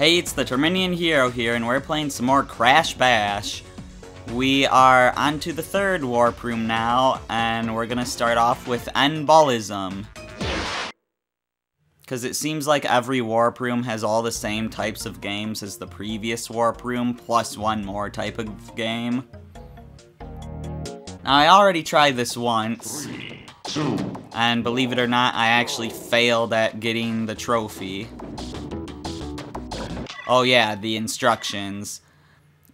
Hey, it's the Terminian Hero here, and we're playing some more Crash Bash. We are onto the third warp room now, and we're gonna start off with N-Ballism. Because it seems like every warp room has all the same types of games as the previous warp room, plus one more type of game. Now, I already tried this once, and believe it or not, I actually failed at getting the trophy. Oh yeah, the instructions.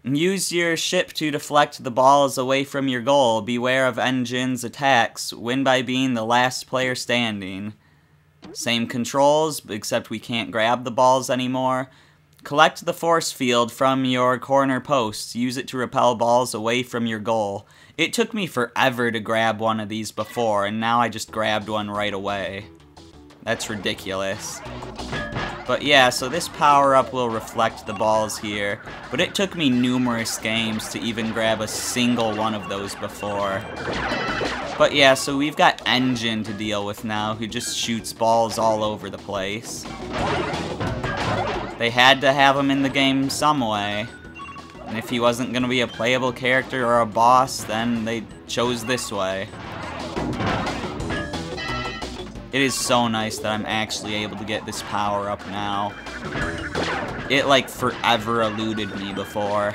Use your ship to deflect the balls away from your goal. Beware of N. Gin's attacks. Win by being the last player standing. Same controls, except we can't grab the balls anymore. Collect the force field from your corner posts. Use it to repel balls away from your goal. It took me forever to grab one of these before, and now I just grabbed one right away. That's ridiculous. But yeah, so this power-up will reflect the balls here, but it took me numerous games to even grab a single one of those before. But yeah, so we've got N. Gin to deal with now, who just shoots balls all over the place. They had to have him in the game some way. And if he wasn't going to be a playable character or a boss, then they chose this way. It is so nice that I'm actually able to get this power up now. It, like, forever eluded me before.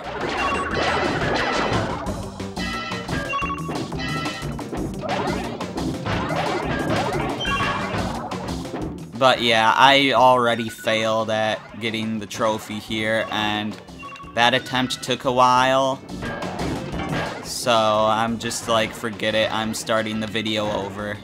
But yeah, I already failed at getting the trophy here, and that attempt took a while. So I'm just like, forget it, I'm starting the video over.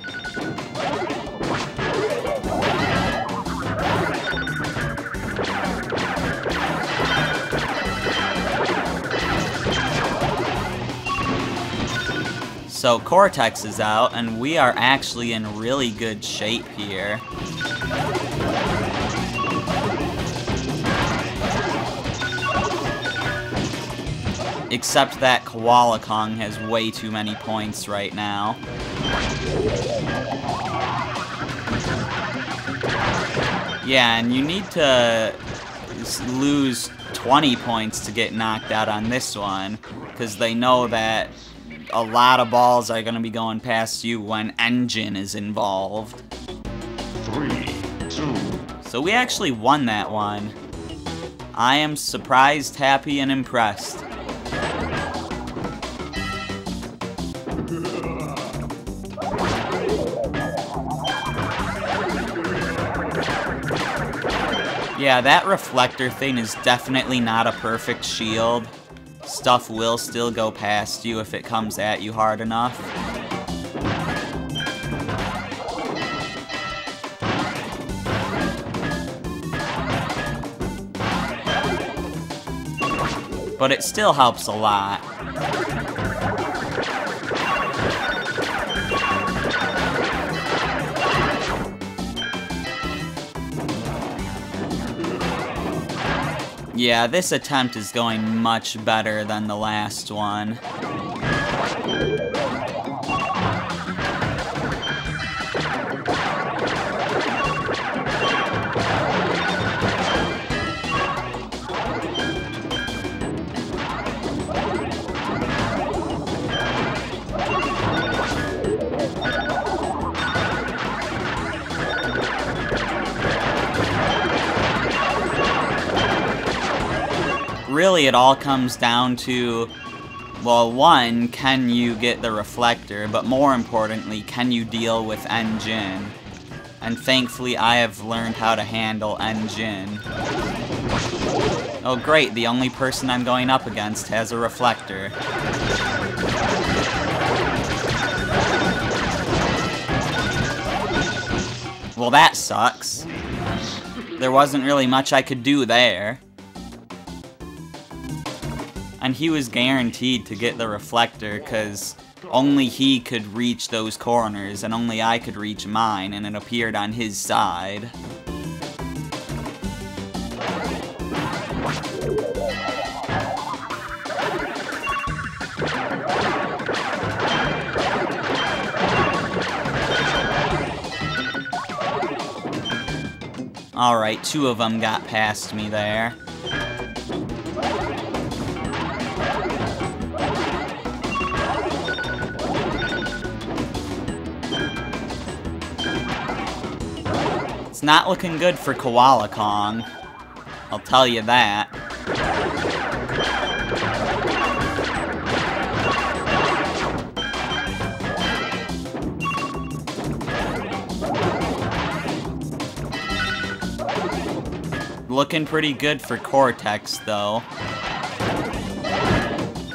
So Cortex is out, and we are actually in really good shape here. Except that Koala Kong has way too many points right now. Yeah, and you need to lose 20 points to get knocked out on this one, because they know that a lot of balls are going to be going past you when N. Gin is involved. Three, two. So we actually won that one. I am surprised, happy, and impressed. Yeah, that reflector thing is definitely not a perfect shield stuff will still go past you if it comes at you hard enough. But it still helps a lot. Yeah, this attempt is going much better than the last one. Really it all comes down to, well, one, can you get the reflector, but more importantly, can you deal with N. Gin? And thankfully, I have learned how to handle N. Gin. Oh great, the only person I'm going up against has a reflector. Well, that sucks. There wasn't really much I could do there and he was guaranteed to get the reflector because only he could reach those corners and only I could reach mine and it appeared on his side. Alright, two of them got past me there. It's not looking good for Koala Kong. I'll tell you that. Looking pretty good for Cortex, though.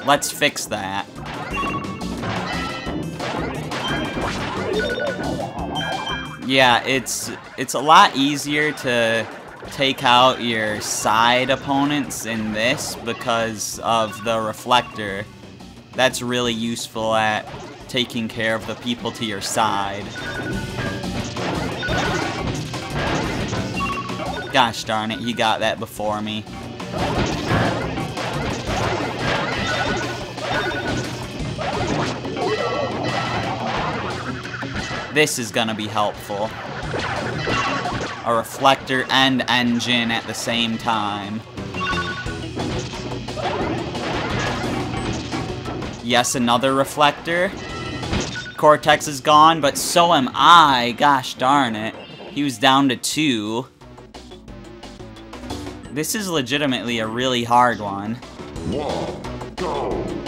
Let's fix that. Yeah, it's it's a lot easier to take out your side opponents in this because of the reflector. That's really useful at taking care of the people to your side. Gosh darn it, he got that before me. This is gonna be helpful. A reflector and N. Gin at the same time. Yes, another reflector. Cortex is gone, but so am I. Gosh darn it. He was down to two. This is legitimately a really hard one. One, go!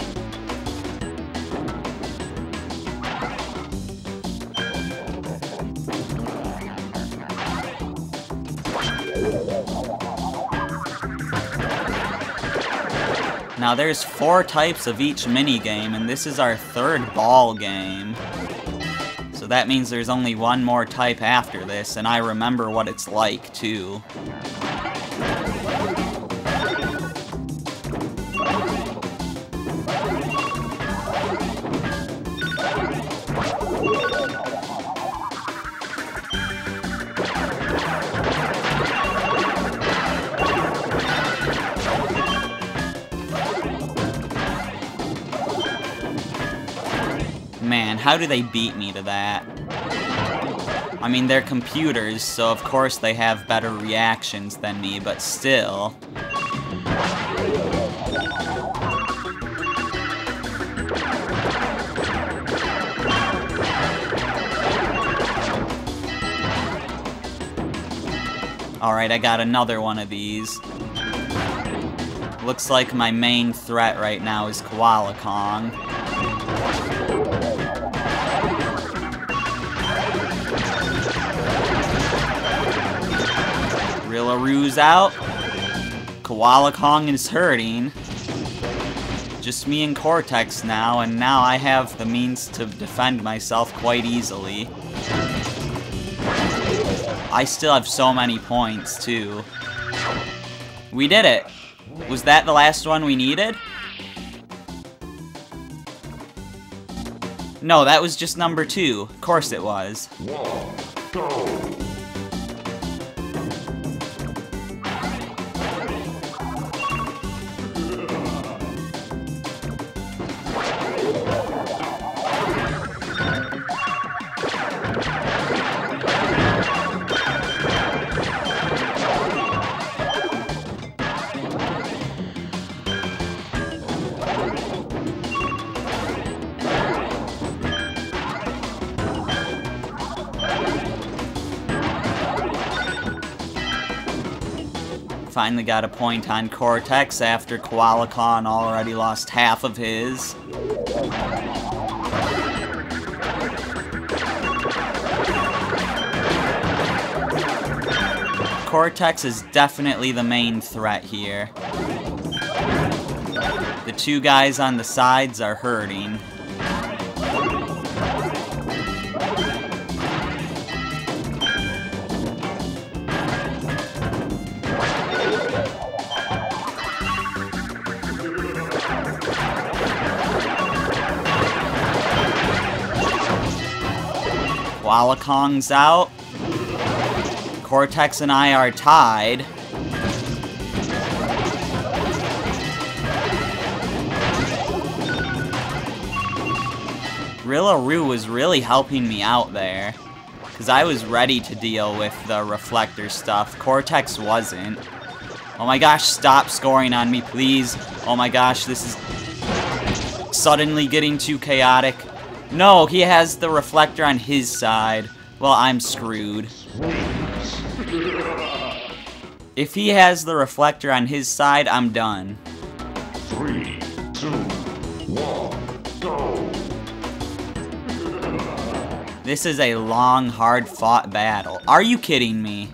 Now there's four types of each mini game, and this is our third ball game. So that means there's only one more type after this, and I remember what it's like, too. How do they beat me to that? I mean, they're computers, so of course they have better reactions than me, but still. Alright, I got another one of these. Looks like my main threat right now is Koala Kong. Rilla Roo's out. Koala Kong is hurting. Just me and Cortex now, and now I have the means to defend myself quite easily. I still have so many points, too. We did it! Was that the last one we needed? No, that was just number two. Of course it was. One, Finally got a point on Cortex after Koala Kong already lost half of his. Cortex is definitely the main threat here. The two guys on the sides are hurting. Koala Kong's out. Cortex and I are tied. Rilla Roo's was really helping me out there. Because I was ready to deal with the reflector stuff. Cortex wasn't. Oh my gosh, stop scoring on me, please. Oh my gosh, this is suddenly getting too chaotic. No, he has the reflector on his side. Well, I'm screwed. If he has the reflector on his side, I'm done. Three, two, one, go! This is a long, hard-fought battle. Are you kidding me?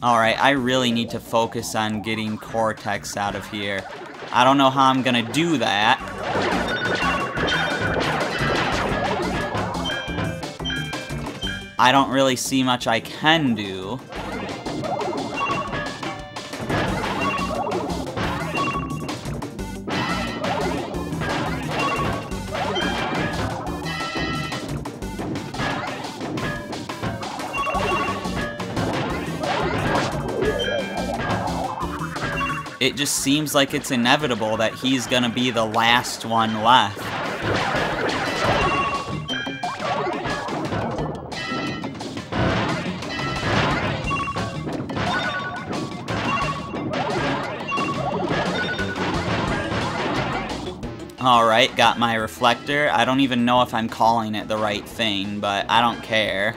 Alright, I really need to focus on getting Cortex out of here. I don't know how I'm gonna do that. I don't really see much I can do. It just seems like it's inevitable that he's gonna be the last one left. Got my reflector. I don't even know if I'm calling it the right thing, but I don't care.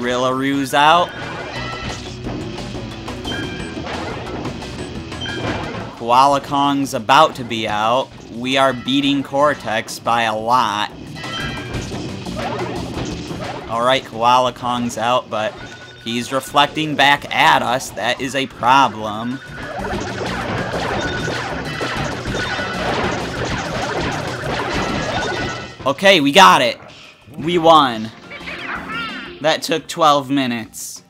Rilla Roo's out. Koala Kong's about to be out. We are beating Cortex by a lot. Alright, Koala Kong's out, but he's reflecting back at us. That is a problem. Okay, we got it. We won. That took 12 minutes.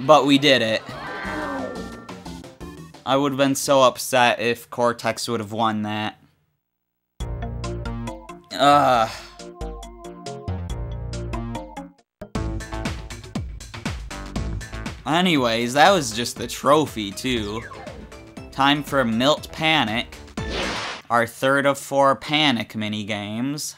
But we did it. I would have been so upset if Cortex would have won that. Ugh. Anyways, that was just the trophy, too. Time for Melt Panic. Our third of four Panic mini games.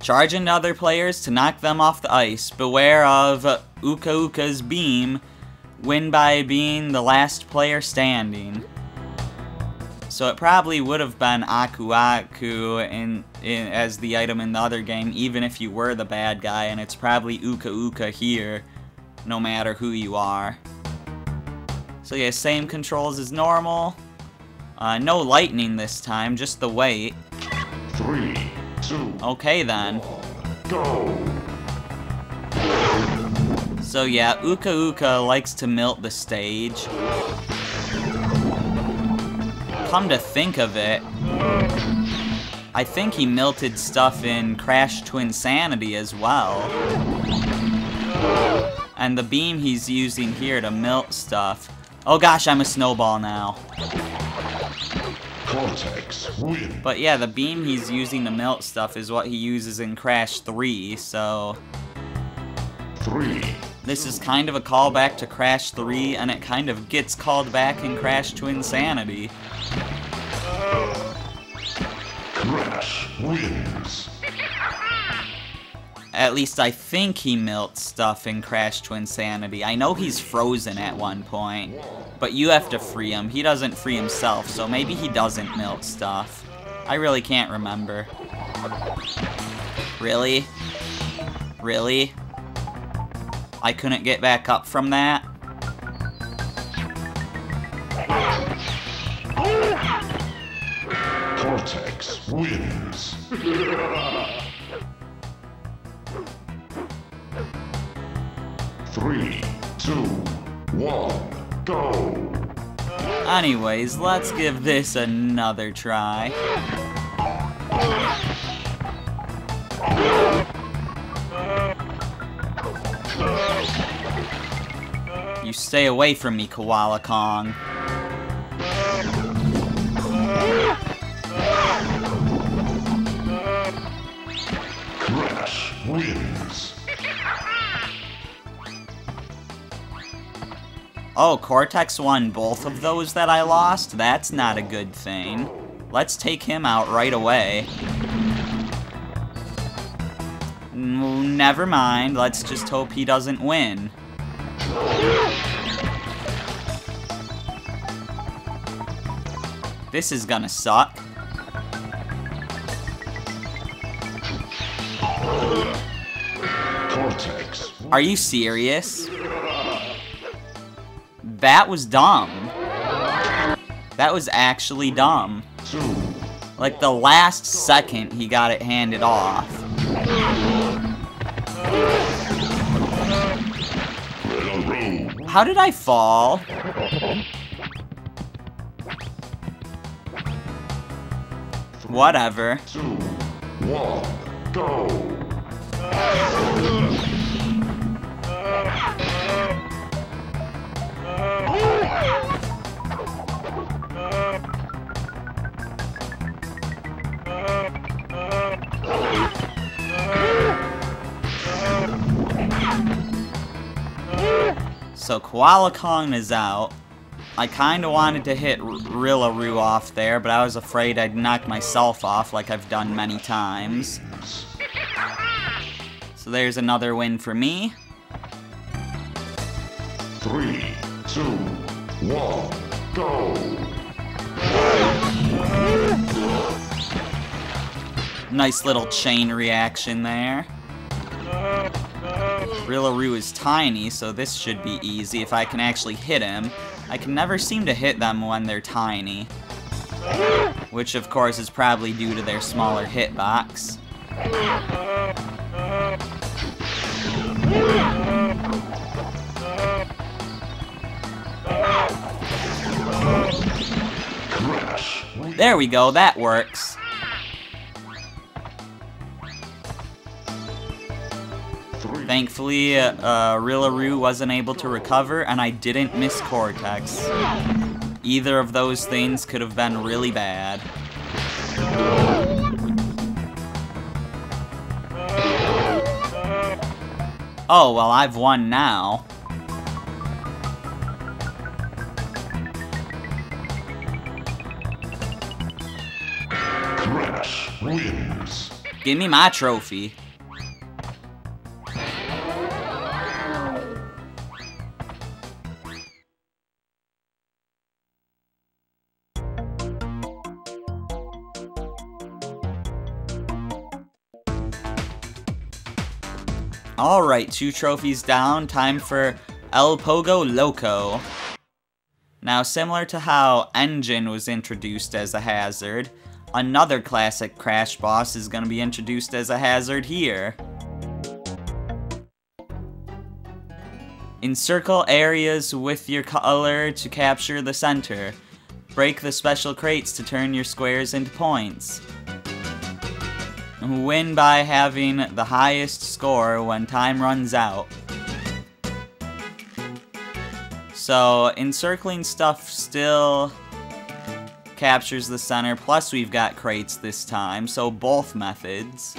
Charge into other players to knock them off the ice. Beware of Uka Uka's beam. Win by being the last player standing. So it probably would have been Aku Aku in, in, as the item in the other game, even if you were the bad guy, and it's probably Uka Uka here, no matter who you are. So yeah, same controls as normal. Uh, no lightning this time, just the weight. Three, two, Okay then. go! So yeah, Uka Uka likes to melt the stage. Come to think of it, I think he melted stuff in Crash Twinsanity as well. And the beam he's using here to melt stuff. Oh gosh, I'm a snowball now. Cortex! But yeah, the beam he's using to melt stuff is what he uses in Crash 3, so... Three, This is kind of a callback to Crash 3, and it kind of gets called back in Crash Twinsanity. Crash wins! At least I think he melts stuff in Crash Twinsanity. I know he's frozen at one point, but you have to free him. He doesn't free himself, so maybe he doesn't melt stuff. I really can't remember. Really? Really? I couldn't get back up from that? Cortex wins! Three, two, one, go! Anyways, let's give this another try. You stay away from me, Koala Kong. Crash wins. Oh, Cortex won both of those that I lost? That's not a good thing. Let's take him out right away. Never mind, let's just hope he doesn't win. This is gonna suck. Are you serious? That was dumb. That was actually dumb. Like the last second he got it handed off. How did I fall? Whatever. Two. One. Go. So Koala Kong is out. I kinda wanted to hit Rilla Roo off there, but I was afraid I'd knock myself off like I've done many times. So there's another win for me. Three. Two. One. Go. Nice little chain reaction there. Rilla Roo is tiny, so this should be easy if I can actually hit him. I can never seem to hit them when they're tiny. Which, of course, is probably due to their smaller hitbox. There we go, that works. Thankfully, uh, Rilla Roo wasn't able to recover, and I didn't miss Cortex. Either of those things could have been really bad. Oh, well, I've won now. Crash wins. Give me my trophy. Alright, two trophies down. Time for El Pogo Loco. Now, similar to how N. Gin was introduced as a hazard, another classic Crash boss is going to be introduced as a hazard here. Encircle areas with your color to capture the center. Break the special crates to turn your squares into points. Win by having the highest score when time runs out. So, encircling stuff still captures the center, plus we've got crates this time, so both methods.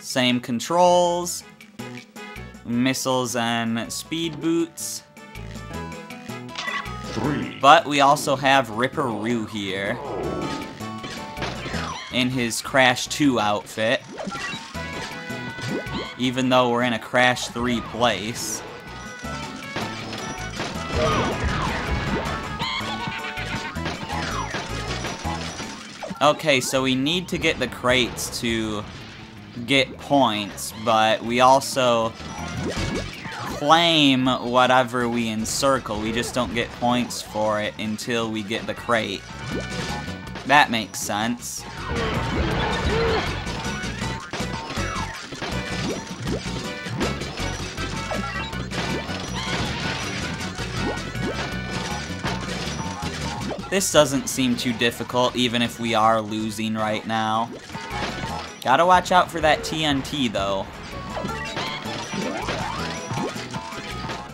Same controls, missiles and speed boots. But we also have Ripper Roo here in his Crash 2 outfit. Even though we're in a Crash 3 place. Okay, so we need to get the crates to get points, but we also claim whatever we encircle. We just don't get points for it until we get the crate. That makes sense. This doesn't seem too difficult, even if we are losing right now. Gotta watch out for that TNT, though.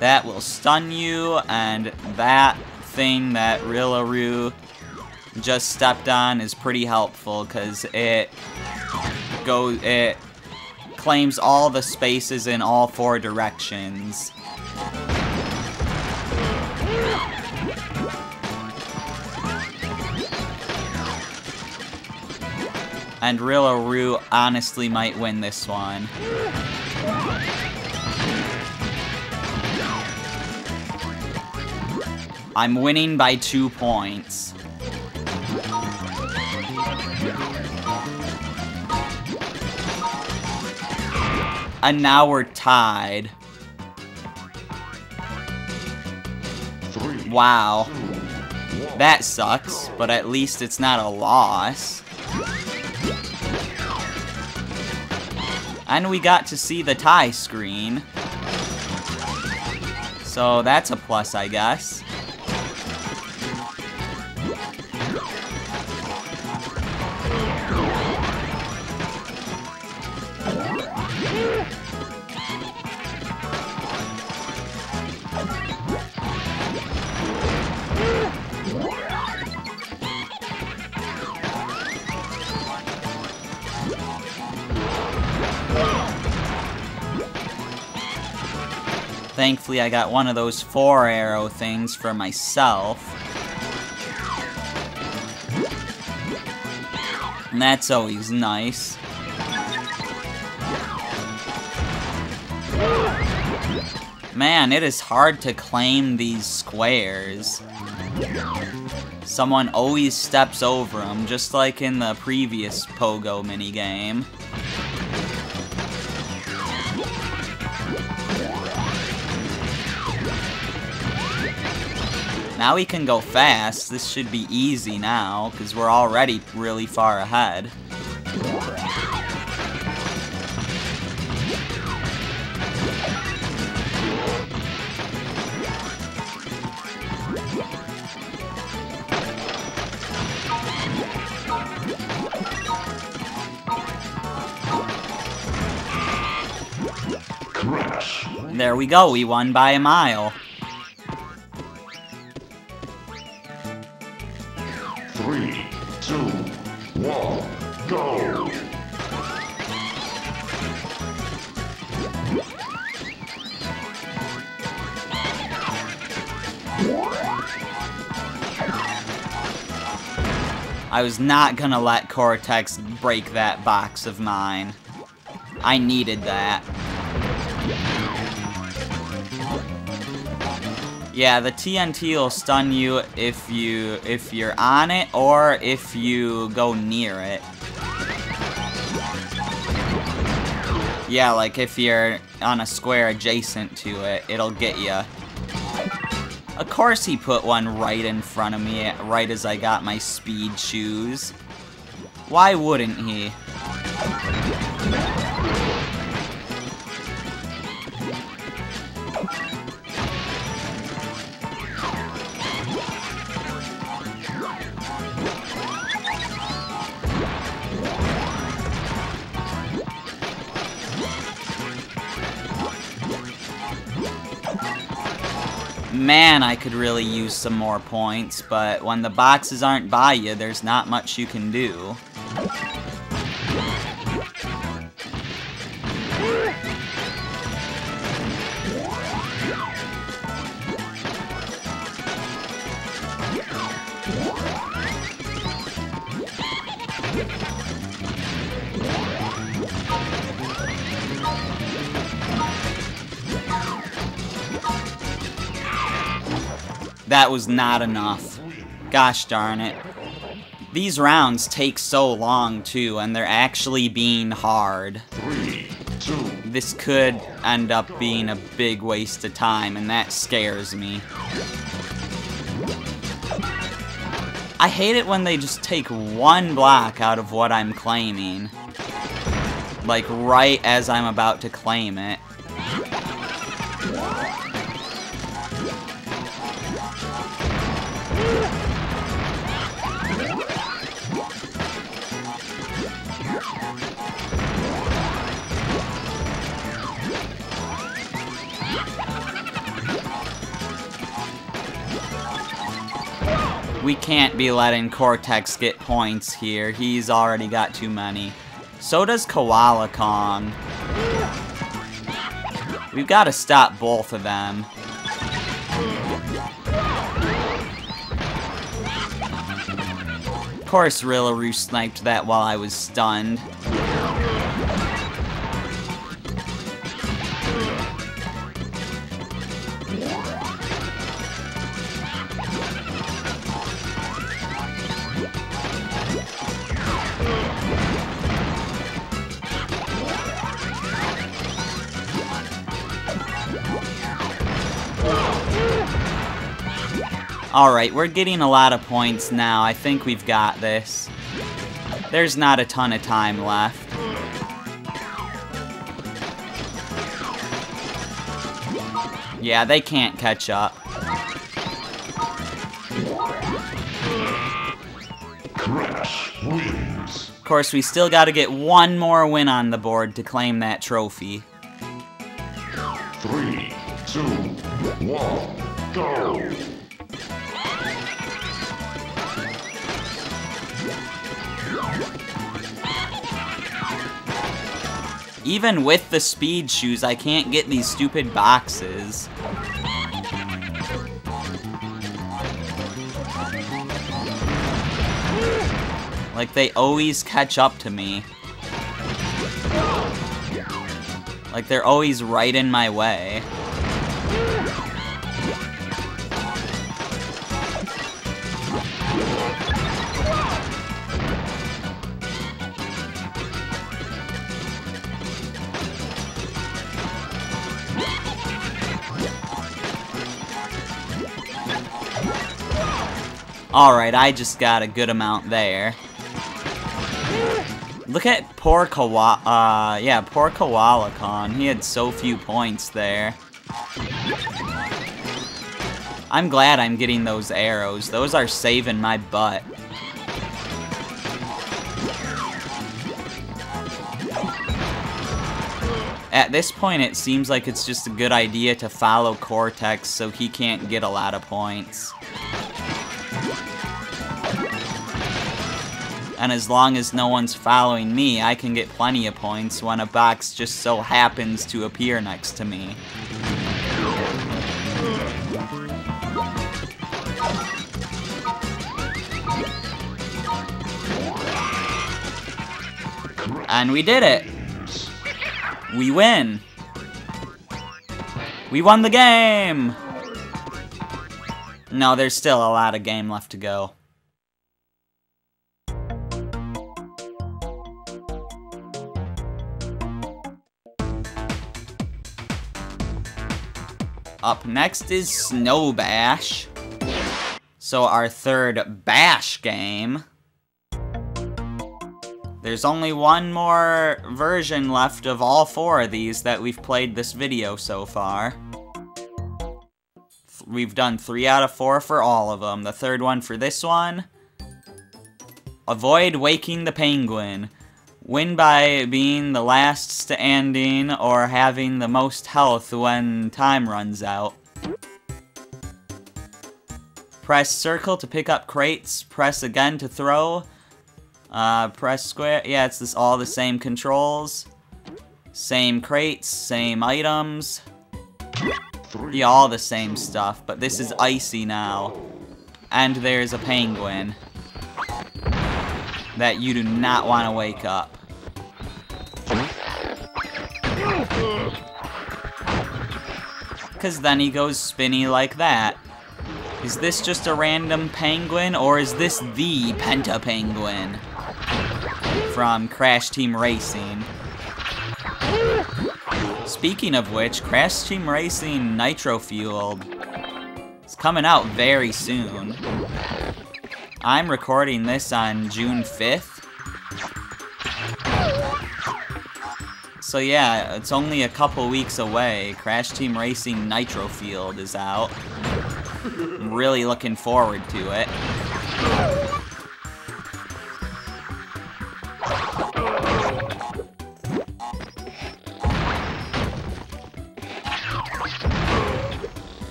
That will stun you, and that thing that Rilla Roo just stepped on is pretty helpful because it goes it claims all the spaces in all four directions. And Rillaroot honestly might win this one. I'm winning by two points. And now we're tied. Three. Wow. two, That sucks, but at least it's not a loss. And we got to see the tie screen. So that's a plus, I guess. I got one of those four arrow things for myself. And that's always nice. Man, it is hard to claim these squares. Someone always steps over them, just like in the previous Pogo minigame. Now we can go fast. This should be easy now, because we're already really far ahead. There we go, we won by a mile. I was not gonna let Cortex break that box of mine. I needed that. Yeah, the TNT will stun you if you if you're on it or if you go near it. Yeah, like if you're on a square adjacent to it, it'll get you. Of course he put one right in front of me, right as I got my speed shoes. Why wouldn't he? Man, I could really use some more points, but when the boxes aren't by you, there's not much you can do. That was not enough. Gosh darn it. These rounds take so long too, and they're actually being hard. Three, two, This could end up being a big waste of time, and that scares me. I hate it when they just take one block out of what I'm claiming. Like, right as I'm about to claim it. We can't be letting Cortex get points here. He's already got too many. So does Koala Kong. We've got to stop both of them. Of course Rilla Roo's sniped that while I was stunned. Alright, we're getting a lot of points now. I think we've got this. There's not a ton of time left. Yeah, they can't catch up. Crash wins. Of course, we still gotta get one more win on the board to claim that trophy. Three, two, one, go. Even with the speed shoes, I can't get these stupid boxes. Like, they always catch up to me. Like, they're always right in my way. Alright, I just got a good amount there. Look at poor Kawa- uh, yeah, poor Koala. He had so few points there. I'm glad I'm getting those arrows. Those are saving my butt. At this point, it seems like it's just a good idea to follow Cortex so he can't get a lot of points. And as long as no one's following me, I can get plenty of points when a box just so happens to appear next to me. And we did it! We win! We won the game! No, there's still a lot of game left to go. Up next is Snow Bash. So our third Bash game. There's only one more version left of all four of these that we've played this video so far. We've done three out of four for all of them. The third one for this one. Avoid waking the penguin. Win by being the last standing or having the most health when time runs out. Press circle to pick up crates. Press again to throw. Uh, press square. Yeah, it's this all the same controls. Same crates, same items. Yeah, all the same stuff, but this is icy now. And there's a penguin that you do not want to wake up. Because then he goes spinny like that. Is this just a random penguin, or is this the Penta Penguin? From Crash Team Racing. Speaking of which, Crash Team Racing Nitro Fueled is coming out very soon. I'm recording this on June 5th. So yeah, it's only a couple weeks away. Crash Team Racing Nitro Fueled is out. I'm really looking forward to it.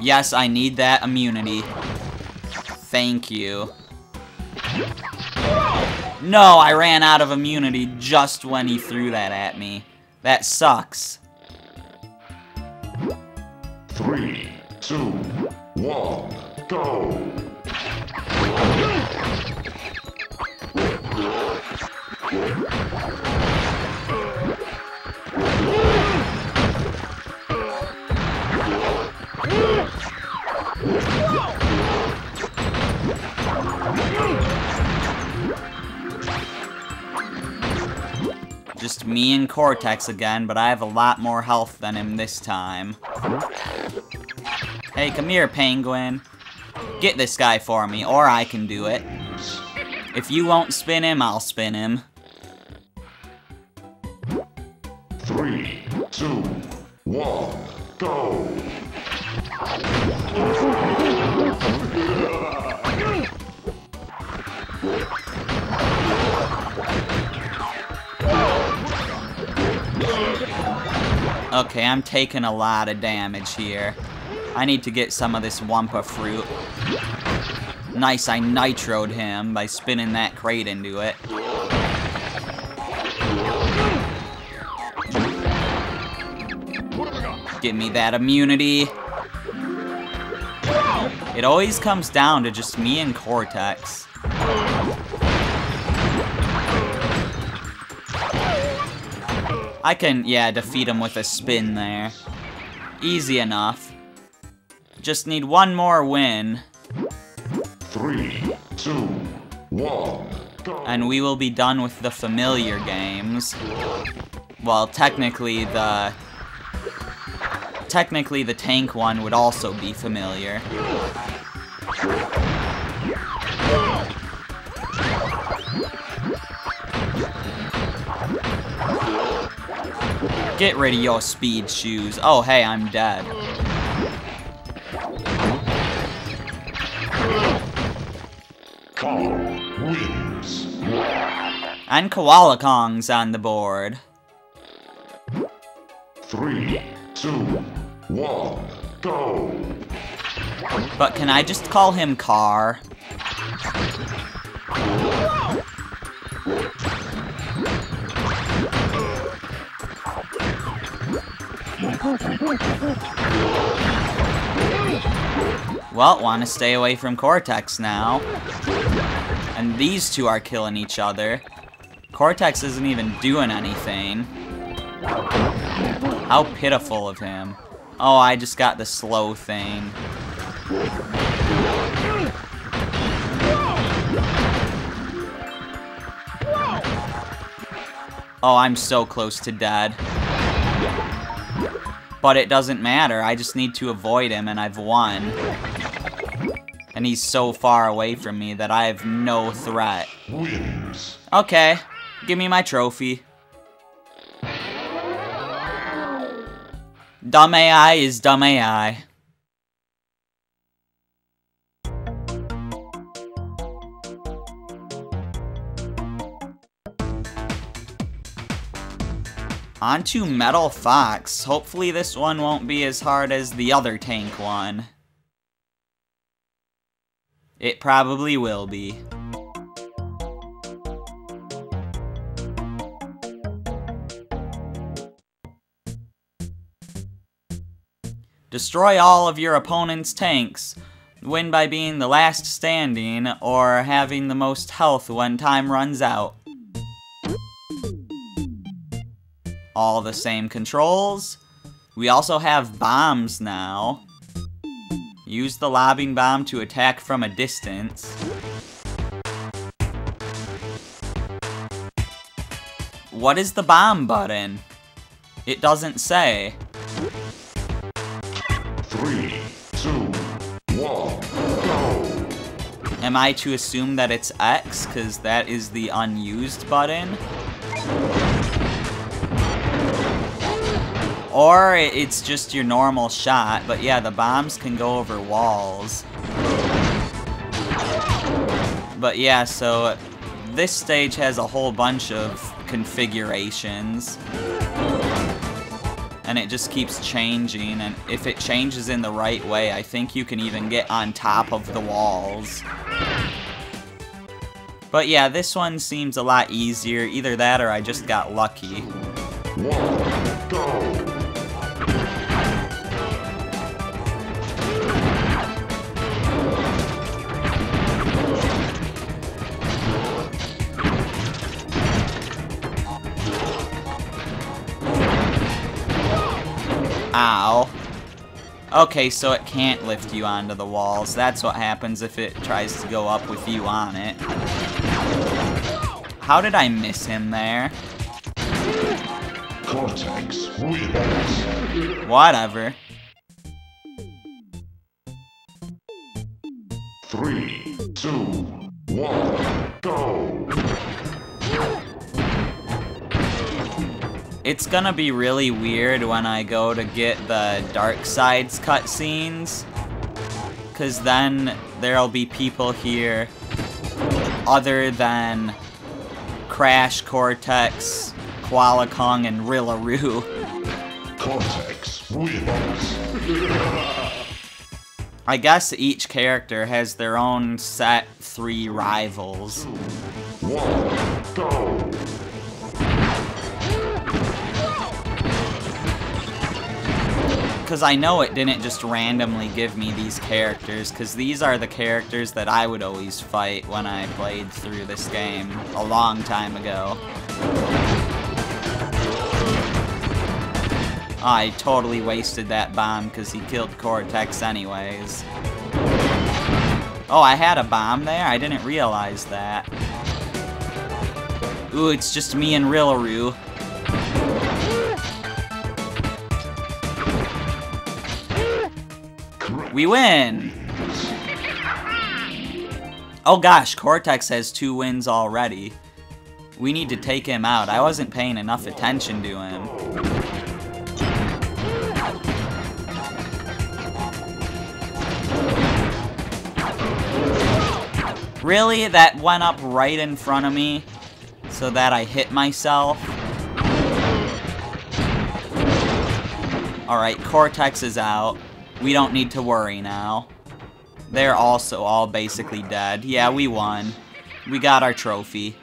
Yes, I need that immunity. Thank you. No, I ran out of immunity just when he threw that at me. That sucks. Three, two, one, go! Me and Cortex again, but I have a lot more health than him this time. Hey, come here, Penguin. Get this guy for me, or I can do it. If you won't spin him, I'll spin him. Three, two, one, go! Okay, I'm taking a lot of damage here. I need to get some of this Wumpa fruit. Nice, I nitroed him by spinning that crate into it. Give me that immunity. It always comes down to just me and Cortex. I can, yeah, defeat him with a spin there. Easy enough. Just need one more win, Three, two, one, go! and we will be done with the familiar games. Well, technically the... Technically the tank one would also be familiar. Get rid of your speed shoes. Oh, hey, I'm dead. Wins. And Koala Kong's on the board. Three, two, one, go! But can I just call him Car? Well, want to stay away from Cortex now. And these two are killing each other. Cortex isn't even doing anything. How pitiful of him. Oh, I just got the slow thing. Oh, I'm so close to dead. But it doesn't matter, I just need to avoid him and I've won. And he's so far away from me that I have no threat. Wins. Okay, give me my trophy. Dumb AI is dumb AI. On to Metal Fox. Hopefully this one won't be as hard as the other tank one. It probably will be. Destroy all of your opponent's tanks. Win by being the last standing or having the most health when time runs out. All the same controls. We also have bombs now. Use the lobbing bomb to attack from a distance. What is the bomb button? It doesn't say. Three, two, one, go! Am I to assume that it's X, because that is the unused button? Or it's just your normal shot, but yeah, the bombs can go over walls. But yeah, so this stage has a whole bunch of configurations. and it just keeps changing, and if it changes in the right way, I think you can even get on top of the walls. But yeah, this one seems a lot easier. Either that or I just got lucky. One, Ow. Okay, so it can't lift you onto the walls. That's what happens if it tries to go up with you on it. How did I miss him there? Cortex wins. Whatever. Three, two, one, go! It's gonna be really weird when I go to get the Dark Sides cutscenes. Cause then there'll be people here other than Crash, Cortex, Koala Kong, and Rilla Roo. Cortex wins. I guess each character has their own set three rivals. One, go! Because I know it didn't just randomly give me these characters, because these are the characters that I would always fight when I played through this game a long time ago. I totally wasted that bomb because he killed Cortex anyways. Oh, I had a bomb there? I didn't realize that. Ooh, it's just me and Rilla Roo. We win! Oh gosh, Cortex has two wins already. We need to take him out. I wasn't paying enough attention to him. Really? That went up right in front of me so that I hit myself? Alright, Cortex is out. We don't need to worry now. They're also all basically dead. Yeah, we won. We got our trophy.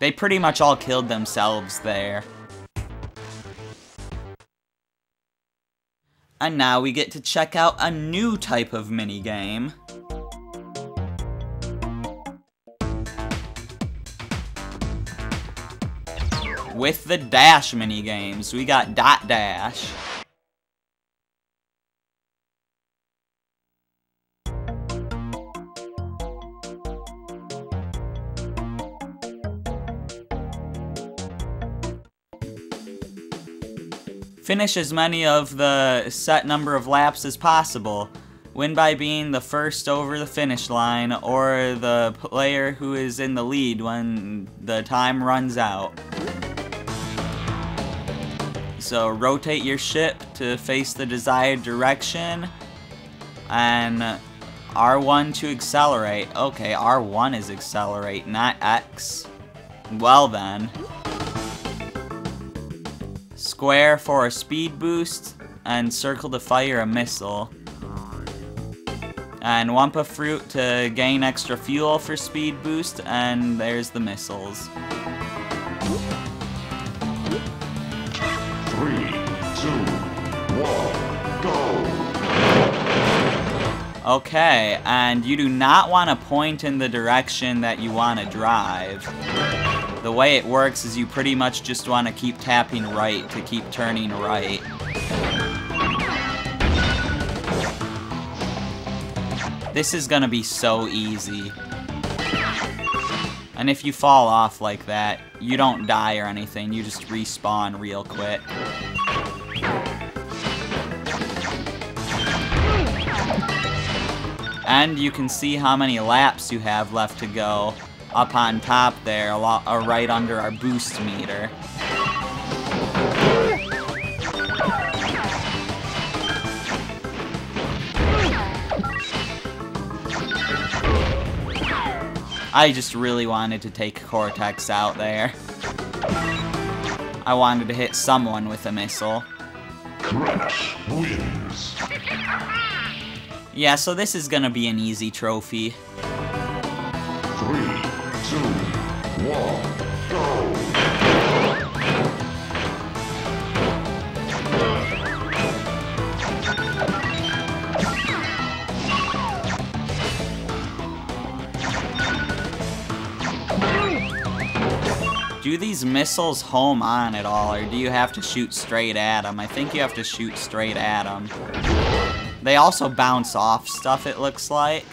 They pretty much all killed themselves there. And now we get to check out a new type of minigame. With the Dash minigames, we got Dot Dash. Finish as many of the set number of laps as possible. Win by being the first over the finish line or the player who is in the lead when the time runs out. So rotate your ship to face the desired direction and R1 to accelerate. Okay, R1 is accelerate, not X. Well then. Square for a speed boost, and circle to fire a missile. And Wumpa Fruit to gain extra fuel for speed boost, and there's the missiles. Three, two, one, go! Okay, and you do not want to point in the direction that you want to drive. The way it works is you pretty much just want to keep tapping right to keep turning right. This is gonna be so easy. And if you fall off like that, you don't die or anything, you just respawn real quick. And you can see how many laps you have left to go up on top there, a lot, uh, right under our boost meter. I just really wanted to take Cortex out there. I wanted to hit someone with a missile. Crash wins. Yeah, so this is gonna be an easy trophy. Do these missiles home on at all, or do you have to shoot straight at them? I think you have to shoot straight at them. They also bounce off stuff, it looks like.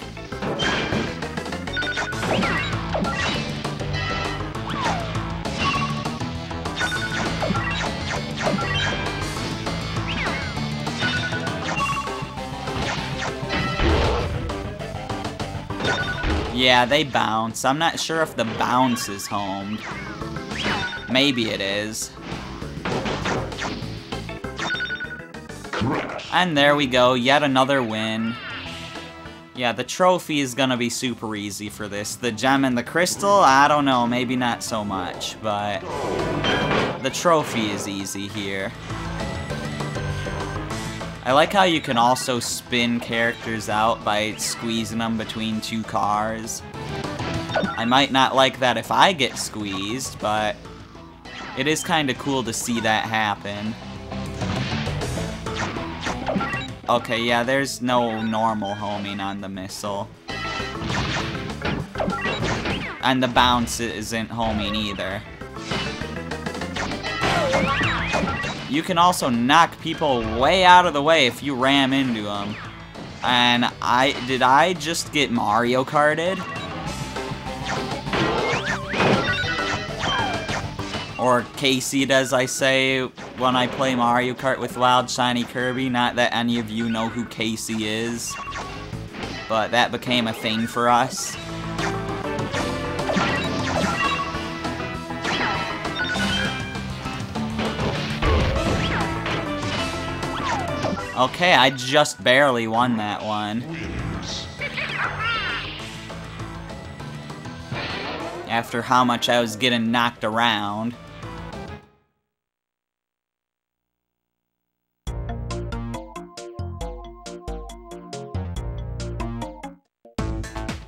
Yeah, they bounce. I'm not sure if the bounce is homed. Maybe it is. And there we go, yet another win. Yeah, the trophy is gonna be super easy for this. The gem and the crystal, I don't know, maybe not so much, but the trophy is easy here. I like how you can also spin characters out by squeezing them between two cars. I might not like that if I get squeezed, but it is kind of cool to see that happen. Okay, yeah, there's no normal homing on the missile. And the bounce isn't homing either. You can also knock people way out of the way if you ram into them. And I, did I just get Mario Karted? Or Casey, as I say when I play Mario Kart with Wild Shiny Kirby. Not that any of you know who Casey is. But that became a thing for us. Okay, I just barely won that one. After how much I was getting knocked around.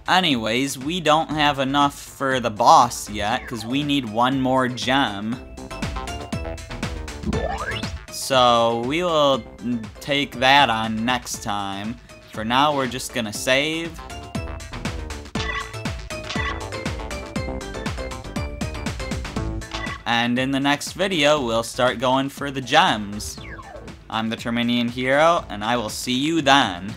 Anyways, we don't have enough for the boss yet, because we need one more gem. So, we will take that on next time. For now, we're just gonna save. And in the next video, we'll start going for the gems. I'm the Terminian Hero, and I will see you then.